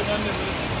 れなんです。